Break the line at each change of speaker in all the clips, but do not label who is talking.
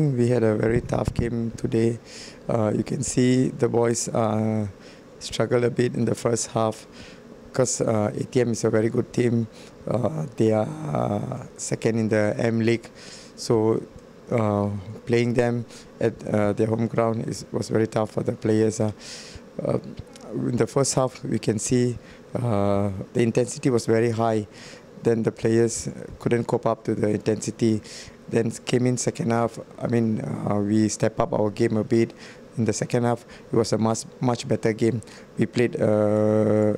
We had a very tough game today. Uh, you can see the boys uh, struggled a bit in the first half because uh, ATM is a very good team. Uh, they are uh, second in the M League, so uh, playing them at their home ground is, was very tough for the players. In the first half, we can see the intensity was very high. Then the players couldn't cope up to the intensity. Then came in second half. I mean, uh, we step up our game a bit. In the second half, it was a much much better game. We played uh,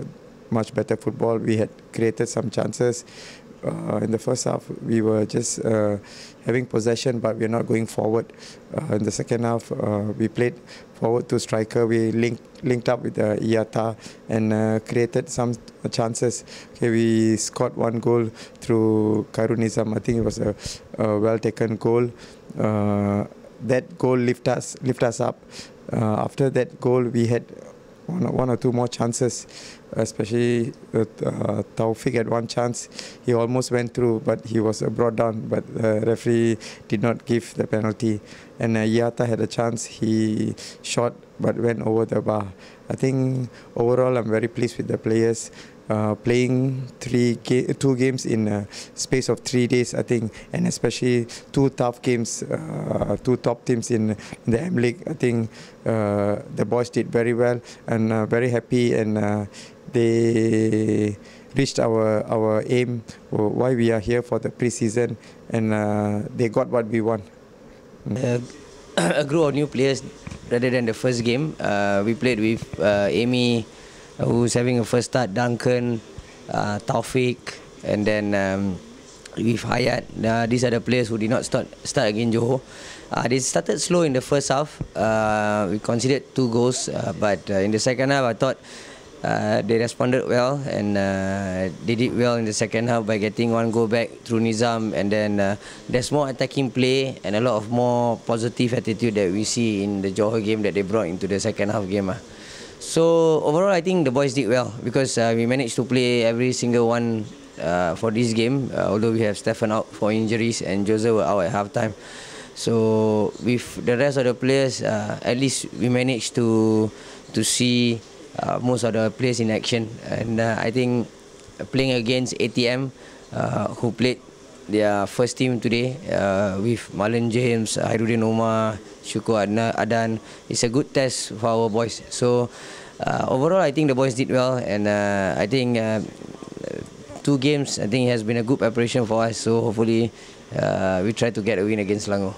much better football. We had created some chances. Uh, in the first half, we were just uh, having possession, but we're not going forward. Uh, in the second half, uh, we played forward to striker. We linked linked up with uh, Iata and uh, created some chances. Okay, we scored one goal through Khairul Nizam. I think it was a, a well taken goal. Uh, that goal lift us lift us up. After that goal, we had one, one or two more chances, especially uh, uh, Taufik had one chance. He almost went through, but he was brought down. But the referee did not give the penalty. And uh, Iata had a chance. He shot, but went over the bar. I think overall, I'm very pleased with the players. Uh, playing three ga- two games in a space of three days, I think, and especially two tough games, uh, two top teams in, in the M League. I think uh, the boys did very well and uh, very happy, and uh, they reached our our aim, why we are here for the preseason, and uh, they got what we want.
Uh, a group of new players rather than the first game. Uh, we played with uh, Amy, uh, who's having a first start, Duncan, uh, Taufik, and then um, with Hayat. Uh, these are the players who did not start start against Johor. Uh, they started slow in the first half. Uh, we conceded two goals, uh, but uh, in the second half, I thought uh, they responded well and uh, they did well in the second half by getting one goal back through Nizam and then uh, there's more attacking play and a lot of more positive attitude that we see in the Johor game that they brought into the second half game. ah. So overall I think the boys did well because uh, we managed to play every single one uh, for this game uh, although we have Stefan out for injuries and Jose were out at halftime. So with the rest of the players, uh, at least we managed to to see uh, most of the players in action. And uh, I think playing against ATM, uh, who played their first team today uh, with Marlon James, Hairuddin Omar, Syukur Adna- Adan, it's a good test for our boys. So uh, overall, I think the boys did well, and uh, I think. Uh, two games, I think it has been a good preparation for us. So hopefully, uh, we try to get a win against Selangor.